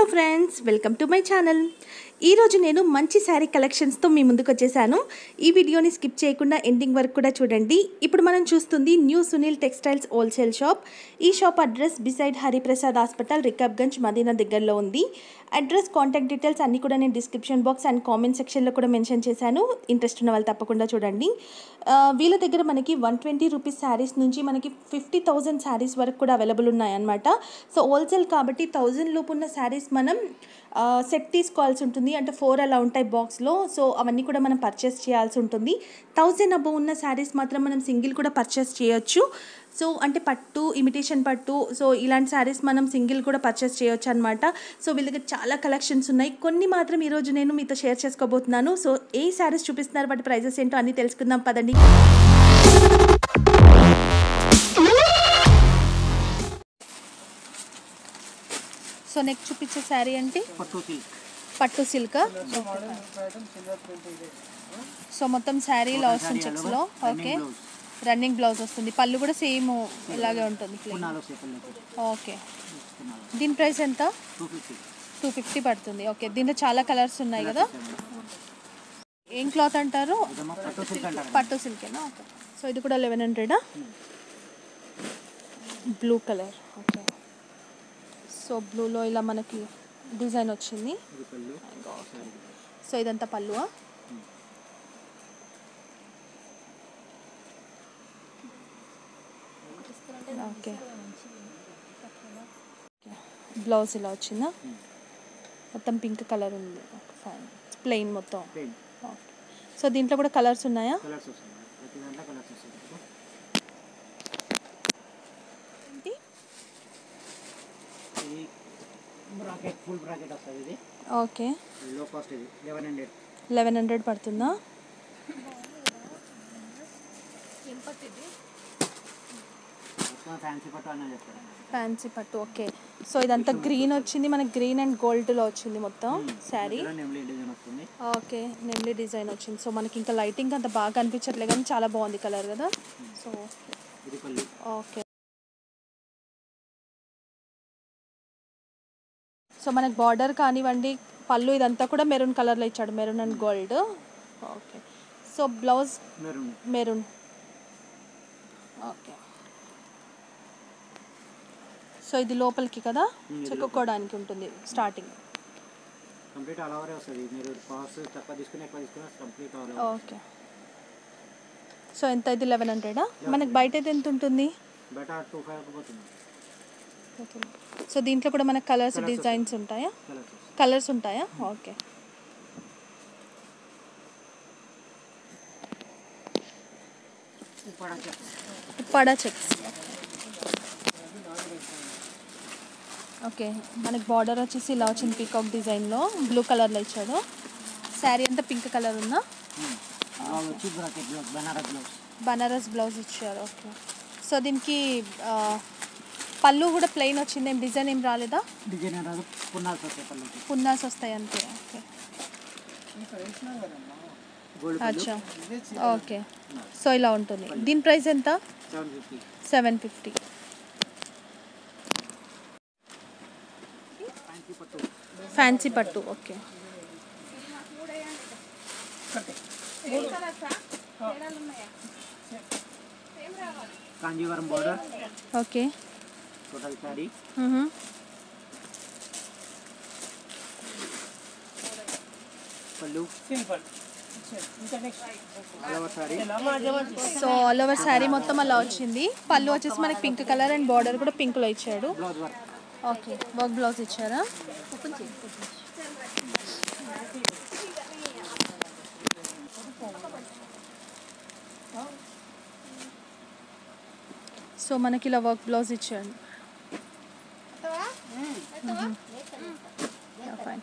hello friends welcome to my channel. ఈరోజు నేను మంచి శారీ కలెక్షన్స్తో మీ ముందుకు వచ్చేసాను ఈ వీడియోని స్కిప్ చేయకుండా ఎండింగ్ వరకు కూడా చూడండి. ఇప్పుడు మనం చూస్తుంది new Sunil textiles wholesale shop. ఈ shop address beside Hariprasad hospital Rikabganj Madina దగ్గరలో ఉంది. అడ్రస్ కాంటాక్ట్ డీటెయిల్స్ అన్నీ కూడా నేను డిస్క్రిప్షన్ బాక్స్ అండ్ కామెంట్ సెక్షన్లో కూడా మెన్షన్ చేశాను. ఇంట్రెస్ట్ ఉన్న వాళ్ళు తప్పకుండా చూడండి. వీళ్ళ దగ్గర మనకి వన్ ట్వంటీ రూపీస్ శారీస్ నుంచి మనకి ఫిఫ్టీ థౌజండ్ శారీస్ వరకు కూడా అవైలబుల్ ఉన్నాయన్నమాట. సో హోల్సేల్ కాబట్టి థౌజండ్ లోపు ఉన్న శారీస్ మనం సెట్ తీసుకోవాల్సి ఉంటుంది. అంటే ఫోర్ అలా ఉంటాయి బాక్స్లో సో అవన్నీ కూడా మనం పర్చేస్ చేయాల్సి ఉంటుంది. థౌజండ్ అబవ్ ఉన్న శారీస్ మాత్రం మనం సింగిల్ కూడా పర్చేస్ చేయొచ్చు. సో అంటే పట్టు ఇమిటేషన్ పట్టు సో ఇలాంటి శారీస్ మనం సింగిల్ కూడా పర్చేస్ చేయొచ్చు అనమాట సో వీళ్ళకి చాలా కలెక్షన్స్ ఉన్నాయి. కొన్ని మాత్రం ఈరోజు నేను మీతో షేర్ చేసుకోబోతున్నాను. సో ఏ శారీస్ చూపిస్తున్నారు? వాటి ప్రైజెస్ ఏంటో అన్నీ తెలుసుకుందాం. పదండి. సో నెక్స్ట్ చూపించే శారీ అంటే పట్టు సిల్క్ సో మొత్తం శారీలో వస్తుంది చెక్స్లో ఓకే రన్నింగ్ బ్లౌజ్ వస్తుంది. పళ్ళు కూడా సేమ్ ఇలాగే ఉంటుంది ఓకే దీని ప్రైస్ ఎంత? టూ ఫిఫ్టీ పడుతుంది. ఓకే దీంట్లో చాలా కలర్స్ ఉన్నాయి కదా? ఏం క్లాత్ అంటారు? పట్టు సిల్కేనా ఓకే సో ఇది కూడా లెవెన్ హండ్రెడా బ్లూ కలర్ సో బ్లూలో ఇలా మనకి డిజైన్ వచ్చింది. సో ఇదంతా పళ్ళువా? ఓకే. బ్లౌజ్ ఇలా వచ్చిందా? మొత్తం పింక్ కలర్ ఉంది. ఫైన్ ప్లెయిన్ మొత్తం. సో దీంట్లో కూడా కలర్స్ ఉన్నాయా కలర్స్ వస్తాయి ప్రతి దాంట్లో కలర్స్ వస్తాయి ఏంటి ఇది బ్రాకెట్ ఫుల్ బ్రాకెట్ వస్తుంది ఇది. ఓకే. లో కాస్ట్ ఇది. లెవెన్ హండ్రెడ్ లెవెన్ హండ్రెడ్ పడుతుందా? ఫ్యాన్సీ పట్టు ఓకే. సో ఇదంతా గ్రీన్ వచ్చింది. మనకి గ్రీన్ అండ్ గోల్డ్లో వచ్చింది మొత్తం శారీ వస్తుంది. ఓకే నెమ్లీ డిజైన్ వచ్చింది. సో మనకి ఇంకా లైటింగ్ అంత బాగా అనిపించట్లేదు కానీ చాలా బాగుంది కలర్ కదా. సో పళ్ళు. ఓకే. సో మనకి బార్డర్ కానివ్వండి పళ్ళు ఇదంతా కూడా మెరూన్ కలర్లో ఇచ్చాడు. Maroon and gold okay so blouse maroon. Okay so ఇది లోపలికి కదా? చెక్కుకోవడానికి ఉంటుంది స్టార్టింగ్ కంప్లీట్ ఆల్ ఓవరే వస్తుంది. మీరు కాస్ట్ తక్కువ తీసుకుని ఎక్కువ తీసుకుని కంప్లీట్ ఆల్ ఓకే సో ఎంత ఇది? లెవెన్ హండ్రెడా మనకి బయట అయితే ఎంత ఉంటుంది? బయట టూ ఫైవ్ పోతుంది. సో దీంట్లో కూడా మనకి కలర్స్ డిజైన్స్ ఉంటాయా? కలర్స్ ఉంటాయా? ఓకే. ఉప్పాడా చెక్స్. ఓకే మనకి బార్డర్ వచ్చేసి ఇలా వచ్చింది పీకాక్ డిజైన్లో బ్లూ కలర్లో ఇచ్చాడు. శారీ అంతా పింక్ కలర్ ఉందా? బనారస్ బ్లౌజ్. బనారస్ బ్లౌజ్ ఇచ్చారు ఓకే. సో దీనికి ఆ, పళ్ళు కూడా ప్లెయిన్ వచ్చింది. ఏం డిజైన్ ఏం రాలేదా? డిజైన్ రాదు. పున్నాల్సి వస్తాయి పళ్ళుకి పున్నాస్ వస్తాయి అంతే. ఓకే. అచ్చా. ఓకే. సో ఇలా ఉంటుంది. దీని ప్రైస్ ఎంత? Seven fifty. ఫ్యాన్సీ పట్టు. ఫ్యాన్సీ పట్టు. Okay. Kanjivaram border okay. Total sari. పళ్ళు. సో ఆల్ ఓవర్ శారీ మొత్తం అలా వచ్చింది. పళ్ళు వచ్చేసి మనకి పింక్ కలర్ అండ్ బార్డర్ కూడా పింక్లో ఇచ్చాడు. ఓకే వర్క్ బ్లౌజ్ ఇచ్చారా? సో మనకి ఇలా వర్క్ బ్లౌజ్ ఇచ్చాడు. ఫైన్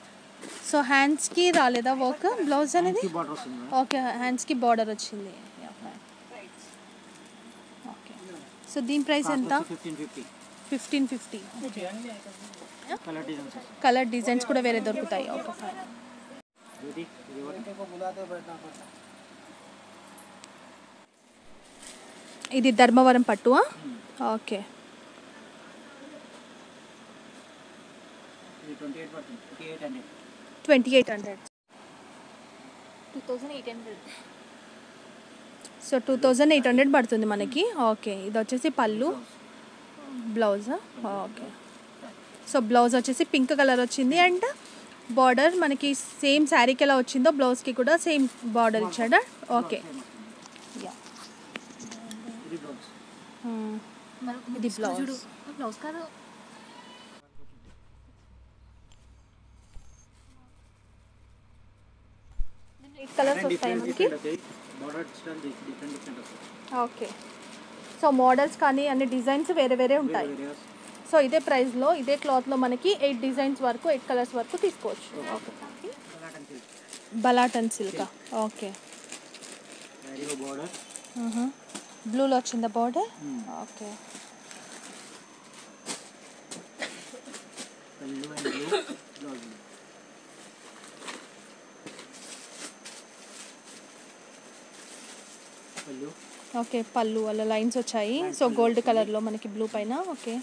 సో హ్యాండ్స్కి రాలేదా వర్క్ బ్లౌజ్ అనేది ఓకే హ్యాండ్స్కి బార్డర్ వచ్చింది ఓకే సో దీని ప్రైస్ ఎంత ఫిఫ్టీన్ ఫిఫ్టీ కలర్ డిజైన్స్ వస్తాయి కలర్ డిజైన్స్ కూడా వేరే దొరుకుతాయి ఓకే ఫైన్. ఇది Dharmavaram పట్టువా okay twenty eight hundred twenty eight hundred two thousand eight hundred so two thousand eight hundred పడుతుంది మనకి. ఓకే ఇది వచ్చేసి పళ్ళు. బ్లౌజ్ ఓకే సో బ్లౌజ్ వచ్చేసి పింక్ కలర్ వచ్చింది. అండ్ బార్డర్ మనకి సేమ్ శారీకి ఎలా వచ్చిందో బ్లౌజ్కి కూడా సేమ్ బార్డర్ ఇచ్చాడా. ఓకే యా ఇది బ్లౌజ్ ఇది blouse. చూడు బ్లౌజ్ కాదు ఎయిట్ కలర్స్ వస్తాయి మనకి? ఓకే సో మోడల్స్ కానీ అన్ని డిజైన్స్ వేరే వేరే ఉంటాయి. సో ఇదే ప్రైస్లో ఇదే క్లాత్లో మనకి ఎయిట్ డిజైన్స్ వరకు ఎయిట్ కలర్స్ వరకు తీసుకోవచ్చు. ఓకే బలాటన్ సిల్క్ ఓకే బ్లూలో వచ్చిందా బార్డర్ ఓకే పళ్ళు అండ్ బ్లూ బ్లౌజ్ పళ్ళు ఓకే పళ్ళు అలా లైన్స్ వచ్చాయి. సో గోల్డ్ కలర్లో మనకి బ్లూ పైన ఓకే.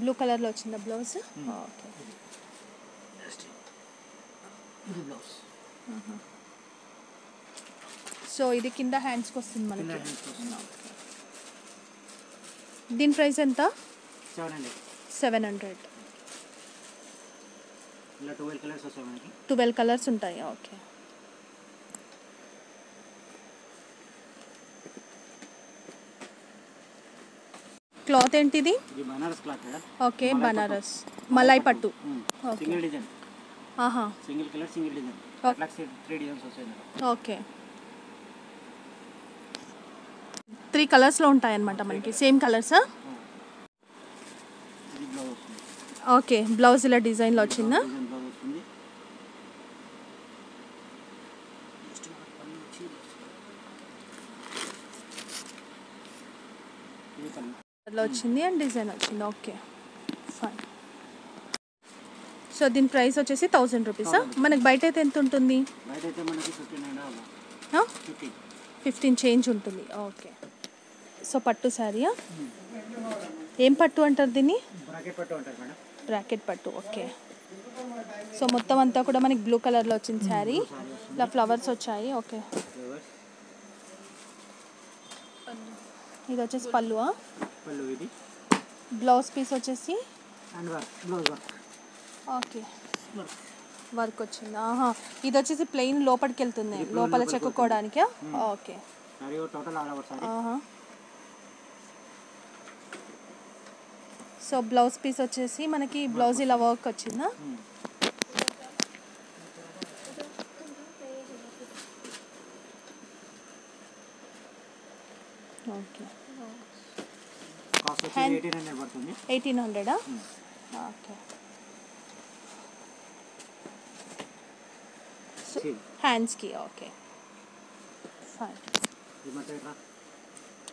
బ్లూ కలర్లో వచ్చిందా బ్లౌజ్? ఓకే. ఇది బ్లౌజ్ సో ఇది కింద హ్యాండ్స్కి వస్తుంది మనకి. వస్తుంది. దీని ప్రైస్ ఎంత? సెవెన్ హండ్రెడ్ ట్వెల్వ్ కలర్స్ ఉంటాయి ఓకే. క్లాత్ ఏంటిది? ఇది బనారస్ క్లాత్ ఓకే బనారస్. మలై పట్టు. ఓకే. Single design. ఆహా. Single colour single design. అట్లా త్రీ డిజైన్స్ వస్తాయి. ఓకే. త్రీ కలర్స్లో ఉంటాయన్నమాట మనకి. Same కలర్సా okay. బ్లౌజ్ ఇలా డిజైన్లో వచ్చిందా డిజైన్ బ్లౌజ్ వస్తుంది Just మనకు పళ్ళు వచ్చి ఇది వస్తుంది. ఇది కలర్లో వచ్చింది అండ్ డిజైన్ వచ్చింది. ఓకే. ఫైన్ సో దీని ప్రైస్ వచ్చేసి థౌజండ్ రూపీసా మనకి బయట అయితే ఎంత ఉంటుంది? ఫిఫ్టీన్ చేంజ్ ఉంటుంది. ఓకే సో పట్టు శారీయా ఏం పట్టు అంటారు దీన్ని? బ్రాకెట్ పట్టు ఓకే సో మొత్తం అంతా కూడా మనకి బ్లూ కలర్లో వచ్చింది శారీ ఇలా ఫ్లవర్స్ వచ్చాయి. ఓకే ఇది వచ్చేసి పళ్ళువా పళ్ళు ఇది. బ్లౌజ్ పీస్ వచ్చేసి? And work blouse work okay work work వచ్చింది? ఆహా. ఇది వచ్చేసి ప్లెయిన్ లోపలికి వెళ్తుంది. ఇది plain లోపల లోపలికి చెక్కుకోవడానికా okay sari total all over sari ఆహా. సో బ్లౌజ్ పీస్ వచ్చేసి మనకి బ్లౌజ్ ఇలా వర్క్ వచ్చిందా. ఓకే కాస్ట్ వచ్చి Hand- ఎయిటీన్ హండ్రెడ్ ఓకే. హ్యాండ్స్కి ఓకే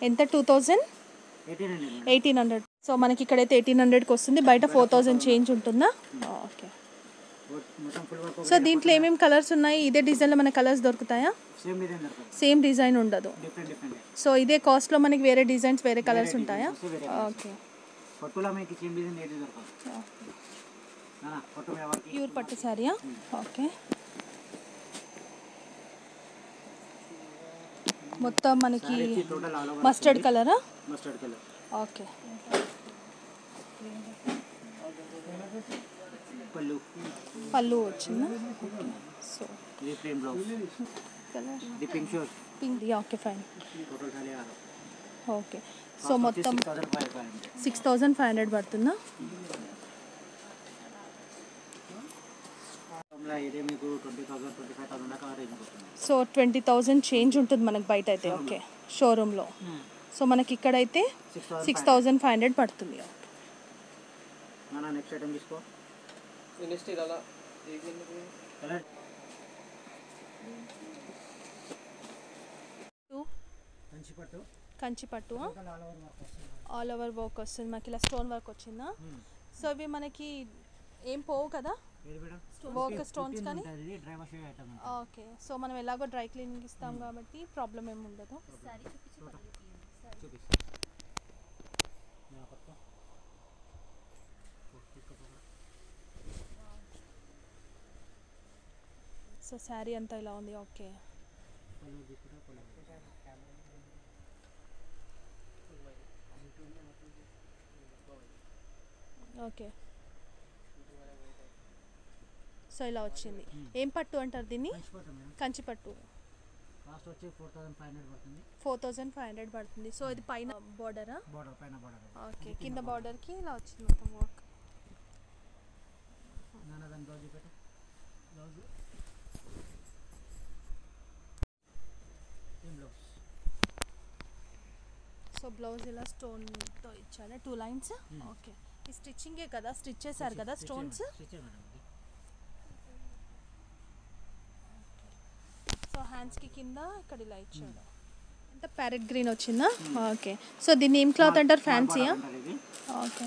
ఎంత? Two thousand eighteen hundred so మనకి ఇక్కడైతే ఎయిటీన్ హండ్రెడ్కి వస్తుంది. బయట ఫోర్ థౌజండ్ చేంజ్ ఉంటుందా? ఓకే వర్క్ సో దీంట్లో ఏమేమి కలర్స్ ఉన్నాయి? ఇదే డిజైన్లో మన కలర్స్ దొరుకుతాయా? సేమ్ డిజైన్ ఉండదు. సో ఇదే కాస్ట్లో మనకి వేరే డిజైన్స్ వేరే కలర్స్ ఉంటాయా. ఓకే ప్యూర్ పట్టు శారీయా ఓకే మొత్తం మనకి మస్టర్డ్ కలరా మస్టర్డ్ కలర్ ఓకే పళ్ళు. పళ్ళు వచ్చిందా? సో ఇది ప్లేన్ బ్లౌజ్ కలర్ ఇది pink okay fine okay so మొత్తం సిక్స్ థౌజండ్ ఫైవ్ హండ్రెడ్ పడుతుందా? సో ట్వంటీ థౌజండ్ చేంజ్ ఉంటుంది మనకి బయట అయితే ఓకే షోరూంలో సో మనకి ఇక్కడైతే సిక్స్ థౌజండ్ ఫైవ్ హండ్రెడ్ పడుతుంది నెక్స్ట్ ఐటమ్ తీసుకో. కలర్ కంచి పట్టు కంచి పట్టు టోటల్ ఆల్ ఓవర్ వర్క్ వస్తుంది. మనకి ఇలా స్టోన్ వర్క్ వచ్చిందా? సో ఇవి మనకి ఏం పోవు కదా? వర్క్ స్టోన్స్ కానీ? ఓకే. సో మనం ఎలాగో డ్రై క్లీనింగ్ ఇస్తాం కాబట్టి ప్రాబ్లం ఏమి ఉండదు. సో శారీ అంతా ఇలా ఉంది ఓకే. ఓకే. సో ఇలా వచ్చింది. ఏం పట్టు అంటారు దీన్ని? మంచిపోతాం మేడం కంచి పట్టు. కాస్ట్ వచ్చి ఫోర్ థౌసండ్ ఫైవ్ హండ్రెడ్ పడుతుంది ఫోర్ థౌజండ్ ఫైవ్ హండ్రెడ్ పడుతుంది. సో ఇది పైన బార్డరా? బార్డర్ పైన బార్డర్. ఓకే కింద బార్డర్కి ఇలా వచ్చింది మొత్తం వర్క్. నాన్న దాని బ్లౌజ్ పెట్టు బ్లౌజ్ ఏం బ్లౌజ్ సో బ్లౌజ్ ఇలా స్టోన్తో ఇచ్చారు టూ లైన్స్ ఓకే ఈ స్టిచ్చింగే కదా? స్టిచ్ చేశారు కదా? స్టోన్స్ సో హ్యాండ్స్కి కింద ఇక్కడ ఇలా ఇచ్చాడు. అంటే ప్యారెట్ గ్రీన్ వచ్చిందా? ఓకే సో దీన్ని ఏం క్లాత్ అంటారు? ఫ్యాన్సీయా ఓకే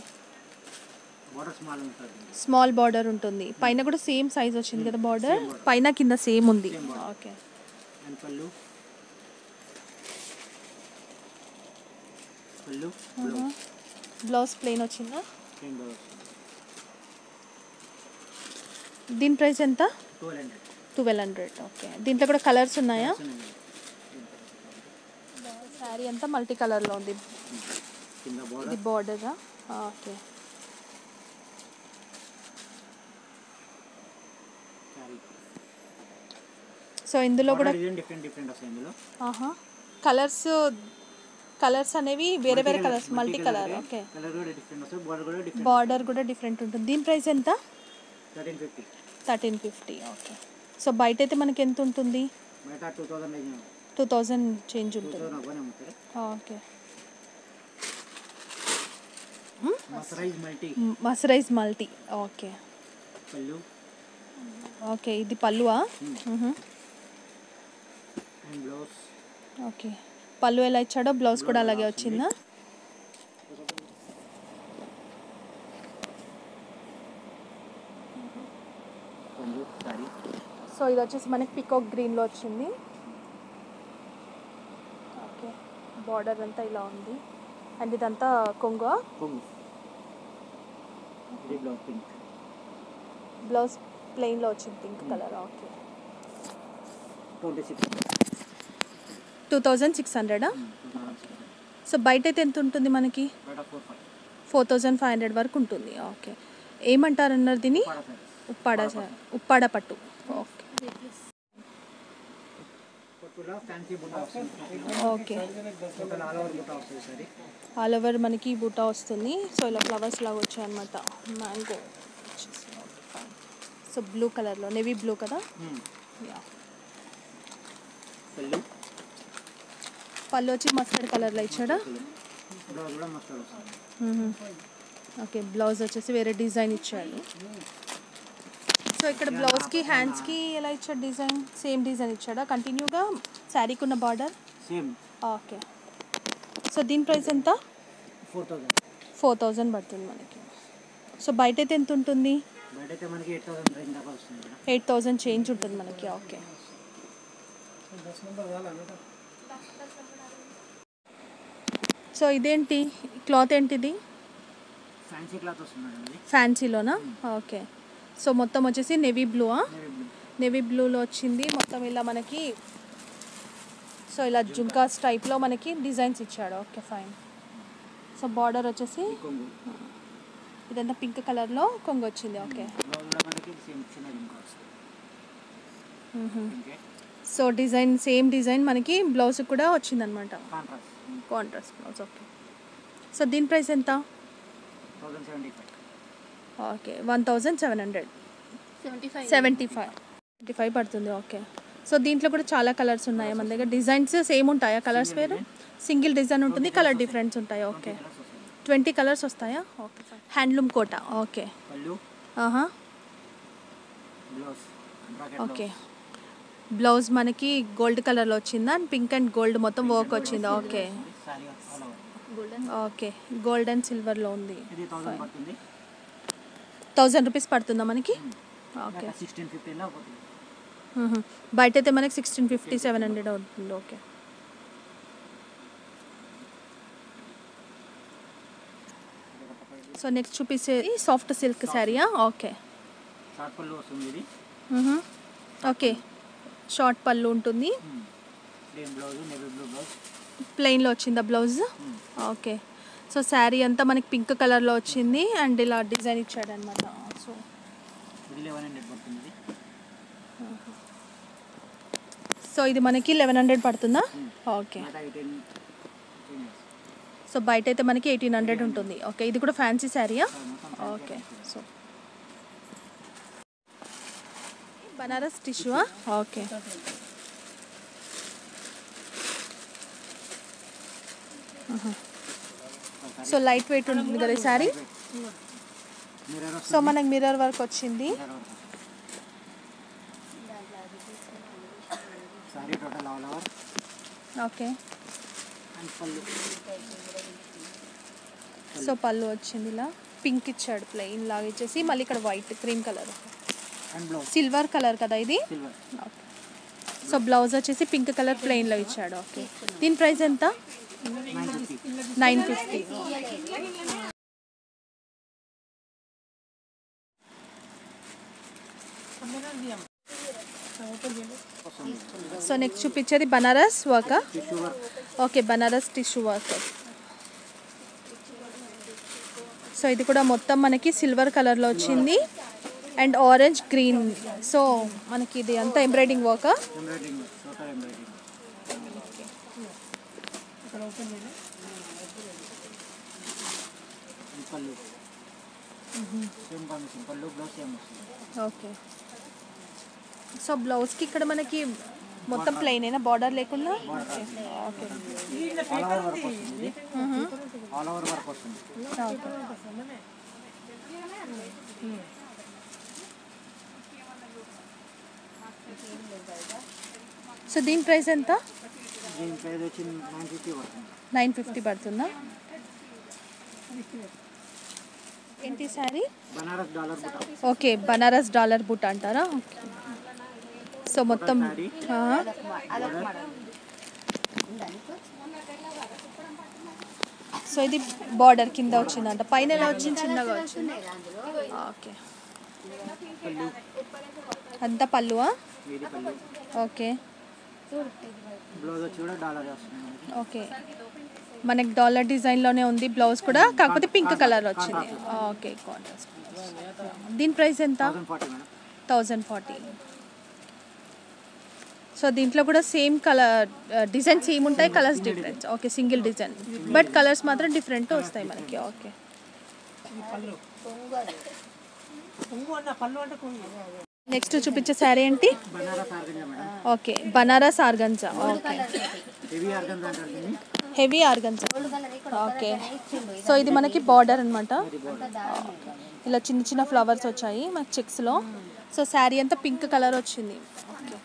స్మాల్ బార్డర్ ఉంటుంది పైన కూడా సేమ్ సైజ్ వచ్చింది కదా బార్డర్ పైన కింద సేమ్ ఉంది. ఓకే అండ్ పళ్ళు పళ్ళు బ్లౌజ్ ప్లెయిన్ వచ్చిందా? సేమ్ బ్లౌజ్ దీని ప్రైస్ ఎంత? Twelve hundred. ఓకే. దీంట్లో కూడా కలర్స్ ఉన్నాయా? శారీ అంతా మల్టీ కలర్లో ఉంది? ఇది బార్డర్ ఓకే. సో ఇందులో కూడా కలర్స్ కలర్స్ అనేవి వేరే వేరే colours multi colour okay border కూడా డిఫరెంట్ ఉంటుంది. దీని ప్రైస్ ఎంత? థర్టీన్ ఫిఫ్టీ ఓకే సో బయట అయితే మనకి ఎంత ఉంటుంది? టూ థౌజండ్ చేంజ్ ఉంటుంది. Okay mercerise multi okay okay ఇది పల్లువా మ్హూ. అండ్ బ్లౌజ్ ఓకే పళ్ళు ఎలా ఇచ్చాడో బ్లౌజ్ కూడా అలాగే వచ్చిందా? సో ఇది వచ్చేసి మనకి పికాక్ గ్రీన్లో వచ్చింది. ఓకే బార్డర్ అంతా ఇలా ఉంది. అండ్ ఇదంతా కొంగు? బ్లౌజ్ ప్లెయిన్లో వచ్చింది pink colour okay twenty six two thousand six హండ్రెడా? So బయట అయితే ఎంత ఉంటుంది మనకి? ఫోర్ థౌజండ్ ఫైవ్ హండ్రెడ్ వరకు ఉంటుంది. ఓకే. ఏమంటారు అన్నారు సారీస్ ఉప్పాడ ఉప్పాడ పట్టు. ఓకే. బుట్ట ఓకే. ఆల్ ఓవర్ బుట్ట మనకి బూటా వస్తుంది. సో ఇలా ఫ్లవర్స్ లాగా వచ్చాయి అనమాట మ్యాంగో సో బ్లూ కలర్లో నెవీ బ్లూ కదా? యా పళ్ళు వచ్చి మస్టర్డ్ కలర్లో ఇచ్చాడా. ఓకే బ్లౌజ్ వచ్చేసి వేరే డిజైన్ ఇచ్చాడు. సో ఇక్కడ బ్లౌజ్కి హ్యాండ్స్కి ఎలా ఇచ్చాడు డిజైన్? సేమ్ డిజైన్ ఇచ్చాడా? కంటిన్యూగా శారీకి ఉన్న బార్డర్? సేమ్. ఓకే. సో దీని ప్రైస్ ఎంత? ఫోర్ థౌజండ్ పడుతుంది మనకి. సో బయట అయితే ఎంత ఉంటుంది? ఎయిట్ థౌజండ్ చేంజ్ ఉంటుంది మనకి ఓకే. సో ఇదేంటి? క్లాత్ ఏంటిది? ఫ్యాన్సీ క్లాత్ వస్తుంది మేడం ఇది ఫ్యాన్సీలోనా ఓకే. సో మొత్తం వచ్చేసి నెవీ బ్లూ నెవీ బ్లూలో వచ్చింది. మొత్తం ఇలా మనకి సో ఇలా జుంకాస్ టైప్లో మనకి డిజైన్స్ ఇచ్చాడు. ఓకే ఫైన్ సో బార్డర్ వచ్చేసి కొంగు. ఇదంతా పింక్ కలర్లో కొంగు వచ్చింది. Okay. So design same design మనకి బ్లౌజ్ కూడా వచ్చిందనమాట. Contrast contrast blouse okay so దీని ప్రైస్ ఎంత? Okay one thousand seven hundred. Seventy five. Seventy five. పడుతుంది ఓకే. సో దీంట్లో కూడా చాలా కలర్స్ ఉన్నాయా మన దగ్గర. డిజైన్స్ సేమ్ ఉంటాయా? కలర్స్ వేరు? సింగిల్ డిజైన్ ఉంటుంది కలర్ డిఫరెన్స్ ఉంటాయా ఓకే. ట్వంటీ కలర్స్ వస్తాయా? Okay handloom Kota okay. Okay. Blouse మనకి గోల్డ్ కలర్లో వచ్చిందా? అండ్ పింక్ అండ్ గోల్డ్ మొత్తం వర్క్ వచ్చిందా? ఓకే. ఓకే. గోల్డ్ అండ్ సిల్వర్లో ఉంది. థౌజండ్ రూపీస్ పడుతుందా మనకి? ఓకే. బయట అయితే మనకి సిక్స్టీన్ ఫిఫ్టీ సెవెన్ హండ్రెడ్ అవుతుంది. ఓకే. సో నెక్స్ట్ చూపించేది సాఫ్ట్ సిల్క్ శారీయా? ఓకే. ఓకే. షార్ట్ పళ్ళు ఉంటుంది. ప్లెయిన్లో వచ్చిందా బ్లౌజ్? ఓకే. సో శారీ అంతా మనకి పింక్ కలర్లో వచ్చింది అండ్ ఇలా డిజైన్ ఇచ్చాడు అనమాట సో సో ఇది మనకి లెవెన్ హండ్రెడ్ పడుతుందా? ఓకే. బయట ఎయిటీన్ సో బయట అయితే మనకి ఎయిటీన్ హండ్రెడ్ ఉంటుంది. ఓకే. ఇది కూడా ఫ్యాన్సీ శారీయా? ఓకే. సో బనారస్ టిష్యూవా ఓకే. సో లైట్ వెయిట్ ఉంటుంది కదా ఈ మిర్రర్ సో మనకి మిర్రర్ వర్క్ వచ్చింది. Sorry okay. సో పళ్ళు వచ్చింది ఇలా. పింక్ ఇచ్చాడు ప్లెయిన్ లాగా ఇచ్చేసి మళ్ళీ ఇక్కడ white cream colour silver colour కదా ఇది? సో బ్లౌజ్ వచ్చేసి పింక్ కలర్ ప్లెయిన్లో ఇచ్చాడు. ఓకే దీని ప్రైస్ ఎంత? Nine fifty. సో నెక్స్ట్ చూపించేది Banaras work okay Banaras tissue work so ఇది కూడా మొత్తం మనకి సిల్వర్ కలర్లో వచ్చింది. And orange green. సో మనకి ఇది అంతా ఎంబ్రాయిడింగ్ వర్క్ ఓకే. సో బ్లౌజ్కి ఇక్కడ మనకి మొత్తం ప్లెయిన్ అయినా బార్డర్ లేకుండా? Okay okay all over work వస్తుంది ఇది ఆల్ ఓవర్ వర్క్ వస్తుంది ఓకే సో దీని ప్రైస్ ఎంత? నైన్ ఫిఫ్టీ పడుతుంది. ఏంటి శారీ? బుట్ట ఓకే బనారస్ డాలర్ బుట్ అంటారా? ఓకే సో మొత్తం సో ఇది బార్డర్ కింద వచ్చిందంట. పైన ఎలా వచ్చింది? చిన్నగా వచ్చింది? ఓకే. అంతా పళ్ళువా? ఓకే. బ్లౌజ్ వచ్చి కూడా డాలర్ వస్తుంది మనకి. ఓకే. మనకి డాలర్ డిజైన్లోనే ఉంది బ్లౌజ్ కూడా కాకపోతే పింక్ కలర్ వచ్చింది. Okay contrast. దీని ప్రైస్ ఎంత? థౌజండ్ ఫార్టీ సో దీంట్లో కూడా సేమ్ కలర్ డిజైన్ సేమ్ ఉంటాయి? Colours difference okay single design. But colours మాత్రం డిఫరెంట్ వస్తాయి మనకి. ఓకే. నెక్స్ట్ చూపించే శారీ ఏంటి? Okay Banaras organza okay heavy organza okay so ఇది మనకి బార్డర్ అనమాట ఇలా చిన్న చిన్న ఫ్లవర్స్ వచ్చాయి మనకి చెక్స్లో సో శారీ అంతా పింక్ కలర్ వచ్చింది. ఓకే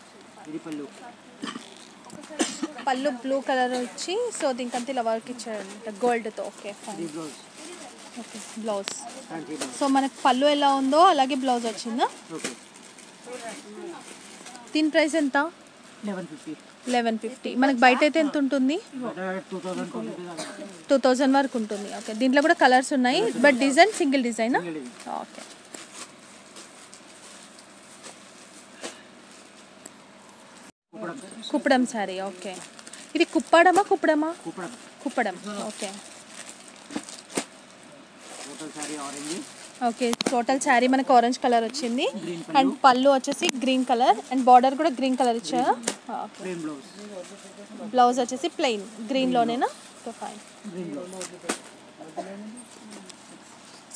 పళ్ళు బ్లూ కలర్ వచ్చి సో దీనికంతా ఇలా వర్క్ ఇచ్చారనమాట గోల్డ్తో okay fine okay blouse so మనకి పళ్ళు ఎలా ఉందో అలాగే బ్లౌజ్ వచ్చిందా? దీని ప్రైస్ ఎంత? Eleven fifty. మనకి బయట అయితే ఎంత ఉంటుంది? టూ థౌజండ్ వరకు ఉంటుంది. ఓకే. దీంట్లో కూడా కలర్స్ ఉన్నాయి but design single design? Okay. Kuppadam sari okay. ఇది కుప్పడమా కుప్పడమా? Kuppadam. Okay. Okay total sari మనకి ఆరెంజ్ కలర్ వచ్చింది. అండ్ పళ్ళు వచ్చేసి గ్రీన్ కలర్ అండ్ బార్డర్ కూడా గ్రీన్ కలర్ ఇచ్చారు. ప్లేన్ బ్లౌజ్ వచ్చేసి ప్లెయిన్ గ్రీన్లోనేనా ఓకే ఫైన్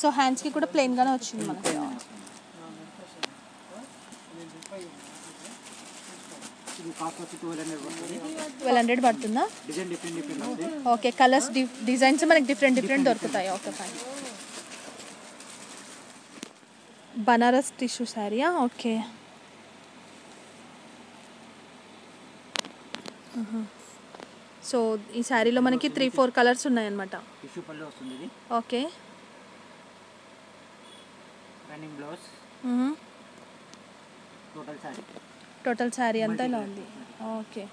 సో హ్యాండ్స్కి కూడా ప్లెయిన్గానే వచ్చింది మనకి. ట్వెల్వ్ హండ్రెడ్ పడుతుంది. ఓకే కలర్స్ డిజైన్స్ మనకి డిఫరెంట్ డిఫరెంట్ దొరుకుతాయి. ఓకే ఫైన్ బనారస్ టిష్యూ శారీయా ఓకే. సో ఈ శారీలో మనకి త్రీ ఫోర్ కలర్స్ ఉన్నాయన్నమాట. Okay. Running blouse total sari total sari అంతా ఇలా ఉంది. ఓకే.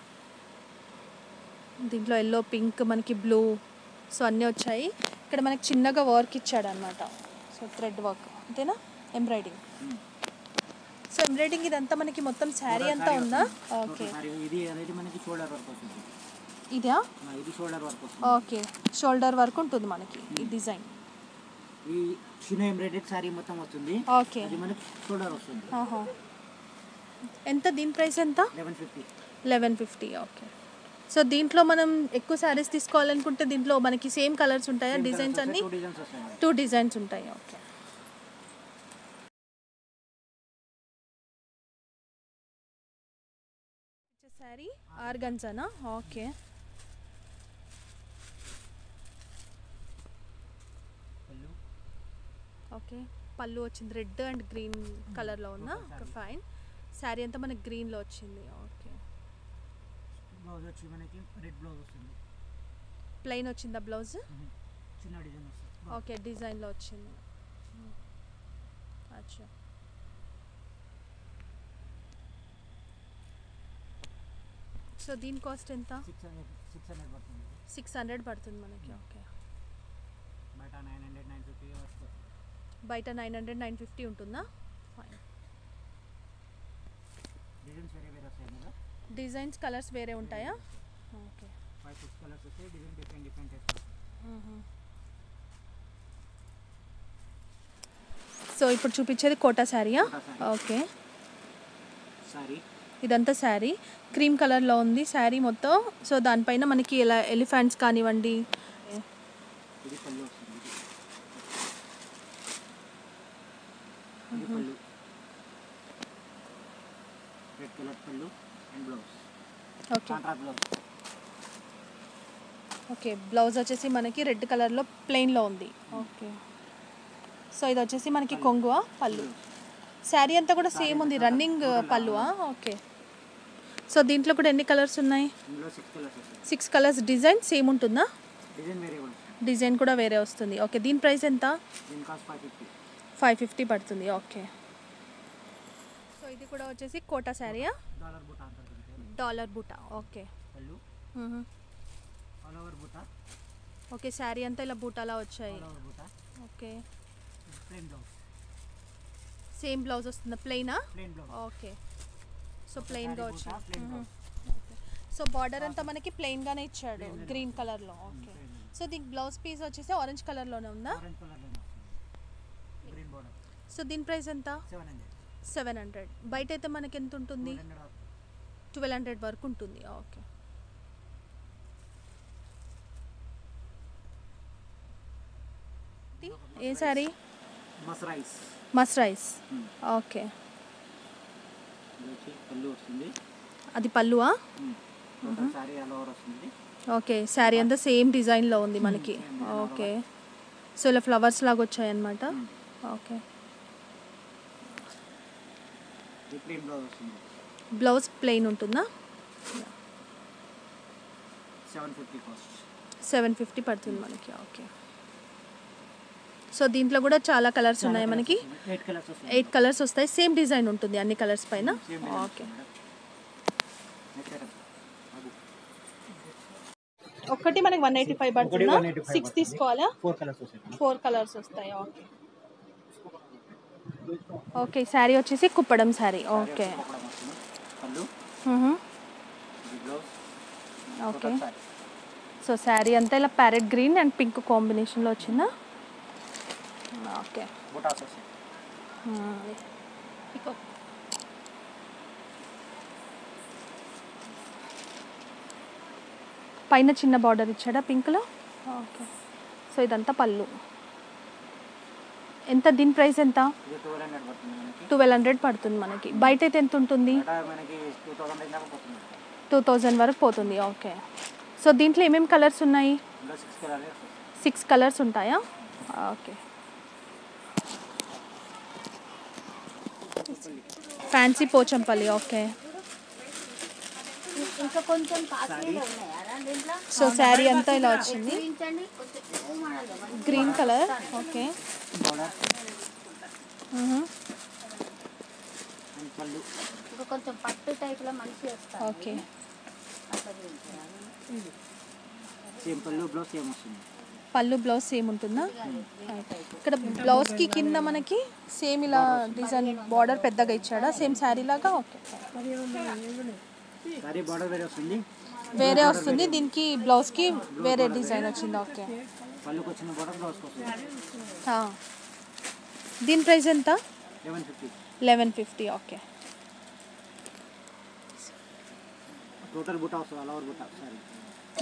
దీంట్లో ఎల్లో పింక్ మనకి బ్లూ సో అన్నీ వచ్చాయి. ఇక్కడ మనకి చిన్నగా వర్క్ ఇచ్చాడు అనమాట సో థ్రెడ్ వర్క్ అంతేనా? ఎంబ్రాయిడింగ్ సో ఎంబ్రాయిడింగ్ ఇదంతా మనకి మొత్తం శారీ అంతా ఉందా? ఓకే ఇది అనేది మనకి షోల్డర్ వర్క్ వస్తుంది. ఇదా? ఇది షోల్డర్ వర్క్ వస్తుంది. ఓకే షోల్డర్ వరకు ఉంటుంది మనకి ఈ డిజైన్ ఈ చిన్న ఎంబ్రాయిడెడ్ సారీ మొత్తం వస్తుంది. ఓకే అది మనకి షోల్డర్ వస్తుంది. ఆహా. ఎంత? దీని ప్రైస్ ఎంత? Eleven fifty eleven fifty okay so దీంట్లో మనం ఎక్కువ శారీస్ తీసుకోవాలనుకుంటే దీంట్లో మనకి సేమ్ కలర్స్ ఉంటాయా? డిజైన్స్ అన్ని. టూ డిజైన్స్ ఉంటాయి ఓకే శారీ ఆర్గన్జానా ఓకే. ఓకే. పళ్ళు వచ్చింది. రెడ్ అండ్ గ్రీన్ కలర్లో ఉన్న? ఒక ఫైన్. శారీ అంతా మనకి గ్రీన్లో వచ్చింది. ఓకే. బ్లౌజ్ వచ్చి మనకి రెడ్ బ్లౌజ్ వస్తుంది. ప్లెయిన్ వచ్చిందా బ్లౌజ్? మ్మ్. చిన్న డిజైన్ ఓకే డిజైన్లో వచ్చింది. అచ్చా. సో దీని కాస్ట్ ఎంత? సిక్స్ హండ్రెడ్ సిక్స్ హండ్రెడ్ పడుతుంది. సిక్స్ హండ్రెడ్ పడుతుంది మనకి. ఓకే. బయట నైన్ హండ్రెడ్ నైన్ ఫిఫ్టీ వస్తుంది. బయట నైన్ హండ్రెడ్ నైన్ ఫిఫ్టీ ఉంటుందా? ఫైన్ డిజైన్స్ వేరే వేరే వస్తాయి డిజైన్స్ కలర్స్ వేరే ఉంటాయా? ఓకే ఫైవ్ సిక్స్ కలర్స్ వస్తాయి. డిజైన్ డిఫరెంట్ డిఫరెంట్ సో ఇప్పుడు చూపించేది కోటా శారీయా. ఓకే సారీ ఇదంతా శారీ. క్రీమ్ కలర్లో ఉంది శారీ మొత్తం. సో దానిపైన మనకి ఇలా ఎలిఫెంట్స్ కానివ్వండి. ఓకే. బ్లౌజ్ వచ్చేసి మనకి రెడ్ కలర్లో ప్లెయిన్లో ఉంది. ఓకే. సో ఇది వచ్చేసి మనకి కొంగువ? పళ్ళు. శారీ అంతా కూడా సేమ్ ఉంది రన్నింగ్ పళ్ళువా? ఓకే. సో దీంట్లో కూడా ఎన్ని కలర్స్ ఉన్నాయి? సిక్స్ కలర్స్ డిజైన్ సేమ్ ఉంటుందా? డిజైన్ కూడా వేరే వస్తుంది. ఓకే దీని ప్రైస్ ఎంత? ఫైవ్ ఫిఫ్టీ పడుతుంది. ఓకే సో ఇది కూడా వచ్చేసి కోటా శారీయా డాలర్ బుటా ఓకే ఓకే శారీ అంతా ఇలా బూటాలా వచ్చాయి. ఓకే సేమ్ బ్లౌజ్ వస్తుందా? ప్లెయినా ఓకే సో ప్లెయిన్గా వచ్చింది. సో బార్డర్ అంతా మనకి ప్లెయిన్గానే ఇచ్చాడు గ్రీన్ కలర్లో ఓకే సో దీనికి బ్లౌజ్ పీస్ వచ్చేసి ఆరెంజ్ కలర్లోనే ఉందా? సో దీని ప్రైస్ ఎంత? సెవెన్ హండ్రెడ్ బయట అయితే మనకి ఎంత ఉంటుంది? ట్వెల్వ్ హండ్రెడ్ వరకు ఉంటుంది. ఓకే ఏ శారీ మస్ రైస్ మస్ రైస్ ఓకే ఇది వచ్చి పళ్ళు వస్తుంది అది పల్లువా ఓకే శారీ అంతా సేమ్ డిజైన్లో ఉంది మనకి. ఓకే. సో ఇలా ఫ్లవర్స్ లాగా వచ్చాయన్నమాట? ఓకే. బ్లౌజ్ ప్లెయిన్ ఉంటుందా? సెవెన్ ఫిఫ్టీ పడుతుంది మనకి. ఓకే. సో దీంట్లో కూడా చాలా కలర్స్ ఉన్నాయి మనకి. ఎయిట్ కలర్స్ వస్తాయి. సేమ్ డిజైన్ ఉంటుంది అన్ని కలర్స్ పైన. ఓకే ఒక్కటి మనకి వన్ ఎయిటీ ఫైవ్ పడుతుందా? 185 సిక్స్ తీసుకోవాలా? ఫోర్ కలర్స్ వస్తాయి ఓకే ఓకే శారీ వచ్చేసి Kuppadam sari okay okay so sari అంతా ఇలా ప్యారెట్ గ్రీన్ అండ్ పింక్ కాంబినేషన్లో వచ్చిందా? ఓకే. బుటాస్ వస్తాయి. పైన చిన్న బార్డర్ ఇచ్చాడా పింక్లో? ఓకే. సో ఇదంతా పళ్ళు. ఎంత? దీని ప్రైస్ ఎంత? ట్వెల్వ్ హండ్రెడ్ పడుతుంది మనకి. బయట అయితే ఎంత ఉంటుంది టూ థౌజండ్ వరకు పోతుంది. ఓకే. సో దీంట్లో ఏమేమి కలర్స్ ఉన్నాయి? సిక్స్ కలర్స్ ఉంటాయా? Okay. Fancy Pochampally okay so sari అంతా ఇలా వచ్చింది. గ్రీన్ కలర్ ఓకే కొంచెం పట్టు టైప్లో వస్తాయి ఓకే పళ్ళు బ్లౌజ్ సేమ్ వస్తుంది. పళ్ళు బ్లౌజ్ సేమ్ ఉంటుందా? ఇక్కడ బ్లౌజ్కి కింద మనకి సేమ్ ఇలా డిజైన్ బార్డర్ పెద్దగా ఇచ్చాడా? సేమ్ శారీ లాగా? ఓకే. వేరే వస్తుంది. దీనికి బ్లౌజ్కి వేరే డిజైన్ వచ్చింది? ఓకే. దీని ప్రైస్ ఎంత? Eleven fifty. ఓకే. టోటల్ బుట్ట వస్తుంది అలా బుట్ట సారీ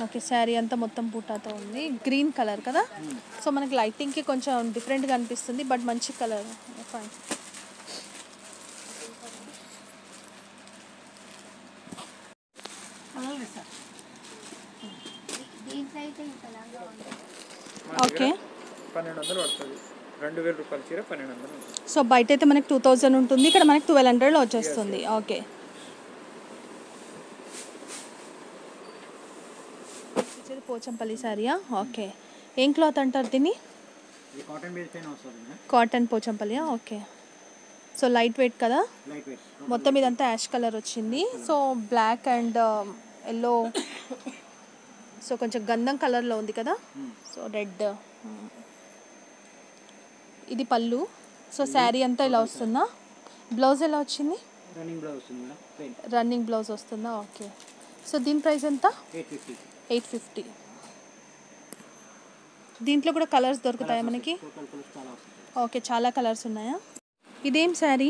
ఓకే శారీ అంతా మొత్తం బూటాతో ఉంది. గ్రీన్ కలర్ కదా? సో మనకి లైటింగ్కి కొంచెం డిఫరెంట్గా అనిపిస్తుంది బట్ మంచి కలర్ ఫైన్ ఓకే పన్నెండు వందలు పడుతుంది. రెండు వేల రూపాయల చీర పన్నెండు వందలు ఉంటుంది. సో బయట అయితే మనకి టూ థౌజండ్ ఉంటుంది. ఇక్కడ మనకి ట్వెల్వ్ హండ్రెడ్లో వచ్చేస్తుంది. ఓకే పోచంపల్లి శారీయా ఓకే. ఏం క్లాత్ అంటారు దీన్ని? కాటన్ పోచంపల్లియా ఓకే. సో లైట్ వెయిట్ కదా? మొత్తం ఇదంతా యాష్ కలర్ వచ్చింది. So black and yellow so కొంచెం గంధం కలర్లో ఉంది కదా? సో రెడ్ ఇది పళ్ళు. సో శారీ అంతా ఇలా వస్తుందా? బ్లౌజ్ ఎలా వచ్చింది? రన్నింగ్ బ్లౌజ్ వస్తుంది ఓకే. సో దీని ప్రైస్ ఎంత? ఎయిట్ ఫిఫ్టీ దీంట్లో కూడా కలర్స్ దొరుకుతాయా మనకి? ఓకే చాలా కలర్స్ ఉన్నాయా? ఇదేం శారీ?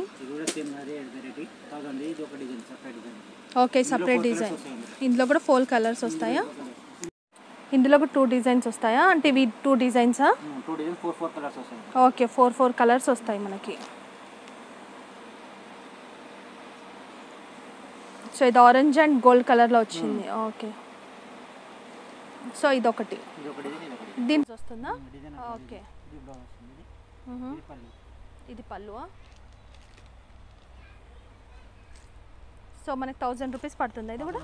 Okay separate design. ఇందులో కూడా ఫోర్ కలర్స్ వస్తాయా? ఇందులో కూడా టూ డిజైన్స్ వస్తాయా? అంటే ఇవి టూ డిజైన్సా వస్తాయి. ఓకే ఫోర్ ఫోర్ కలర్స్ వస్తాయి మనకి. సో ఇది ఆరెంజ్ అండ్ గోల్డ్ కలర్లో వచ్చింది. ఓకే. సో ఇదొకటి. దీని వస్తుందా? ఓకే. ఇది పళ్ళు. సో మనకి థౌజండ్ రూపీస్ పడుతుందా ఇది కూడా?